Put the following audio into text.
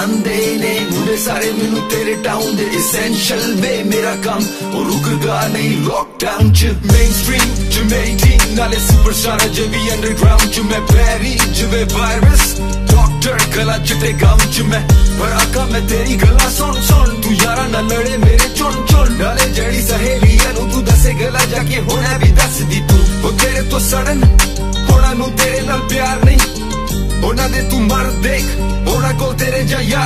ਮੰਨਦੇ ਨੇ ਮੁੰਡੇ ਸਾਰੇ ਮੈਨੂੰ ਤੇਰੇ ਟਾਊਨ ਦੇ ਐਸੈਂਸ਼ੀਅਲ ਵੇ ਮੇਰਾ ਕੰਮ। ਉਹ ਰੁਕਗਾ ਨਹੀਂ ਲੋਕਡਾਊਨ ਚ। ਮੇਨਸਟ੍ਰੀਮ ਚ ਮੇਰੀ ਟੀਮ ਨਾਲੇ ਸੁਪਰਸਟਾਰ ਜੇ ਵੀ ਅੰਡਰਗਰਾਉਂਡ ਚ। ਮੈਂ ਪੈਰੀ ਜਿਵੇਂ ਵਾਇਰਸ ਡਾਕਟਰ ਗਲਾ ਚਿੱਟੇ ਗਾਉਂ ਚ ਮੈਂ। ਪਰ ਆਕਾ ਮੈਂ ਤੇਰੀ ਗੱਲਾਂ ਸੁਣ ਸੁਣ। ਤੂੰ ਯਾਰਾ ਨਾ ਲੜੇ ਮੇਰੇ ਚੁਣ ਚੁਣ। ਨਾਲੇ ਜਿਹੜੀ ਸਹੇਲੀਆਂ ਨੂੰ ਤੂੰ ਦੱਸੇ ਗਲਾ ਜਾ ਕੇ ਹੁਣ ਵੀ ਦੱਸਦੀ ਤੂੰ। ਉਹ ਤੇਰੇ ਤੋਂ ਸੜਨ, ਉਹਨਾਂ ਨੂੰ ਤੇਰੇ ਨਾਲ ਪਿਆਰ ਨਹੀਂ। ਉਹਨਾਂ ਦੇ ਤੂੰ ਮਰ ਦੇਖ ਉਹਨਾਂ ਕੋਲ ਤੇਰੇ ਜਾ ਯਾਰ